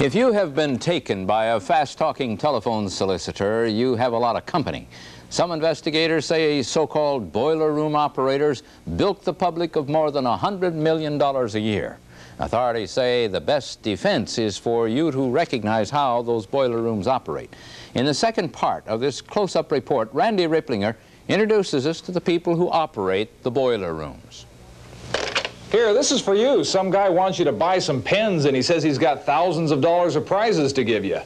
If you have been taken by a fast-talking telephone solicitor, you have a lot of company. Some investigators say so-called boiler room operators bilk the public of more than $100 million a year. Authorities say the best defense is for you to recognize how those boiler rooms operate. In the second part of this close-up report, Randy Ripplinger introduces us to the people who operate the boiler rooms. Here, this is for you. Some guy wants you to buy some pens, and he says he's got thousands of dollars of prizes to give you.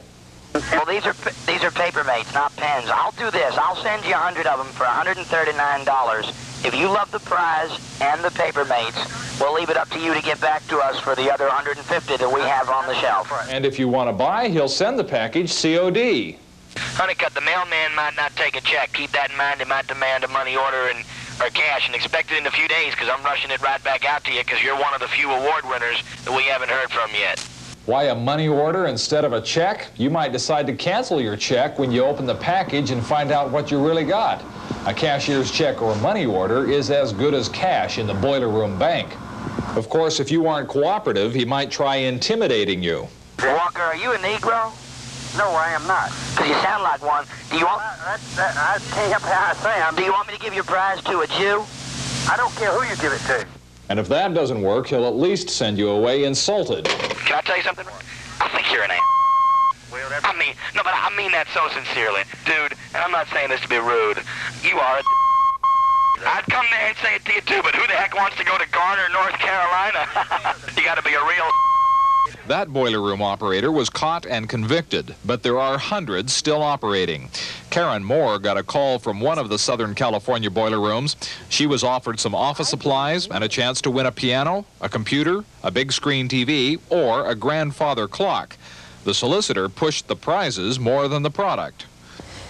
Well, these are these are paper mates, not pens. I'll do this. I'll send you a hundred of them for $139. If you love the prize and the paper mates, we'll leave it up to you to get back to us for the other 150 that we have on the shelf. And if you want to buy, he'll send the package COD. Honeycutt, the mailman might not take a check. Keep that in mind. He might demand a money order and or cash and expect it in a few days because I'm rushing it right back out to you because you're one of the few award winners that we haven't heard from yet. Why a money order instead of a check? You might decide to cancel your check when you open the package and find out what you really got. A cashier's check or money order is as good as cash in the boiler room bank. Of course, if you aren't cooperative, he might try intimidating you. Walker, are you a Negro? No, I am not. Because you sound like one. Do you want... Uh, that, that, I can't help how I say I'm... Do you want me to give your prize to a Jew? I don't care who you give it to. And if that doesn't work, he'll at least send you away insulted. Can I tell you something? I think you're an a. Well, I mean, no, but I mean that so sincerely. Dude, and I'm not saying this to be rude. You are a I'd come there and say it to you too, but who the heck wants to go to Garner, North Carolina? you gotta be a real that boiler room operator was caught and convicted, but there are hundreds still operating. Karen Moore got a call from one of the Southern California boiler rooms. She was offered some office supplies and a chance to win a piano, a computer, a big screen TV, or a grandfather clock. The solicitor pushed the prizes more than the product.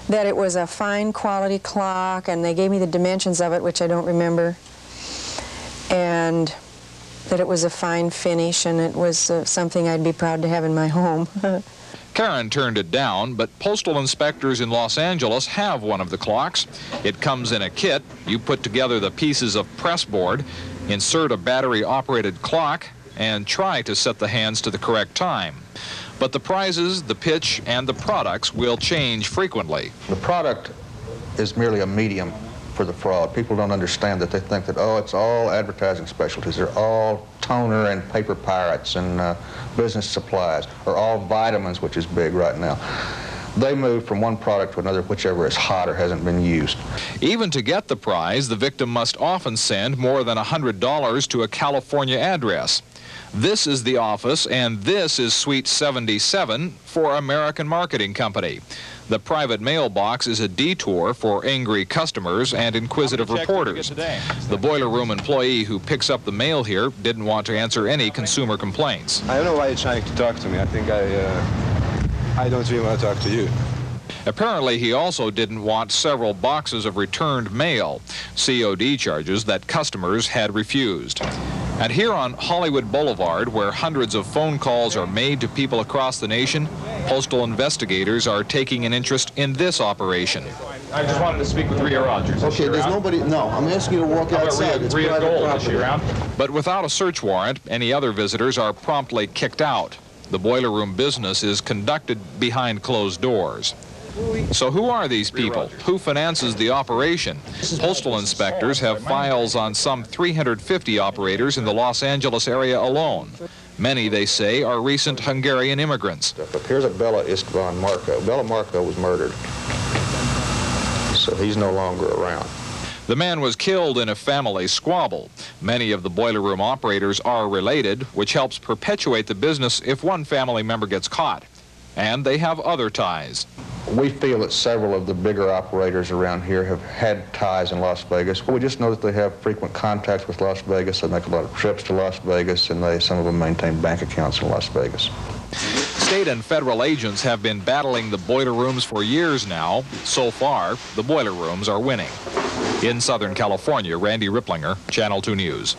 That it was a fine quality clock, and they gave me the dimensions of it, which I don't remember. And that it was a fine finish and it was uh, something I'd be proud to have in my home. Karen turned it down, but postal inspectors in Los Angeles have one of the clocks. It comes in a kit. You put together the pieces of pressboard, insert a battery-operated clock, and try to set the hands to the correct time. But the prizes, the pitch, and the products will change frequently. The product is merely a medium for the fraud. People don't understand that. They think that, oh, it's all advertising specialties. They're all toner and paper pirates and uh, business supplies, or all vitamins, which is big right now. They move from one product to another, whichever is hot or hasn't been used. Even to get the prize, the victim must often send more than $100 to a California address. This is the office, and this is Suite 77 for American Marketing Company. The private mailbox is a detour for angry customers and inquisitive reporters. The boiler room employee who picks up the mail here didn't want to answer any consumer complaints. I don't know why you're trying to talk to me. I think I, uh, I don't really want to talk to you. Apparently, he also didn't want several boxes of returned mail, COD charges that customers had refused. And here on Hollywood Boulevard, where hundreds of phone calls are made to people across the nation, postal investigators are taking an interest in this operation. I just wanted to speak with Rhea Rogers. Okay, there's around? nobody. No, I'm asking you to walk How outside. Rhea, Rhea Gold, is she around? But without a search warrant, any other visitors are promptly kicked out. The boiler room business is conducted behind closed doors. So who are these people? Who finances the operation? Postal inspectors have files on some 350 operators in the Los Angeles area alone. Many, they say, are recent Hungarian immigrants. Here's a Bella Istvan Marko. Bella Marko was murdered, so he's no longer around. The man was killed in a family squabble. Many of the boiler room operators are related, which helps perpetuate the business if one family member gets caught. And they have other ties. We feel that several of the bigger operators around here have had ties in Las Vegas. We just know that they have frequent contacts with Las Vegas. They make a lot of trips to Las Vegas, and they some of them maintain bank accounts in Las Vegas. State and federal agents have been battling the boiler rooms for years now. So far, the boiler rooms are winning. In Southern California, Randy Ripplinger, Channel 2 News.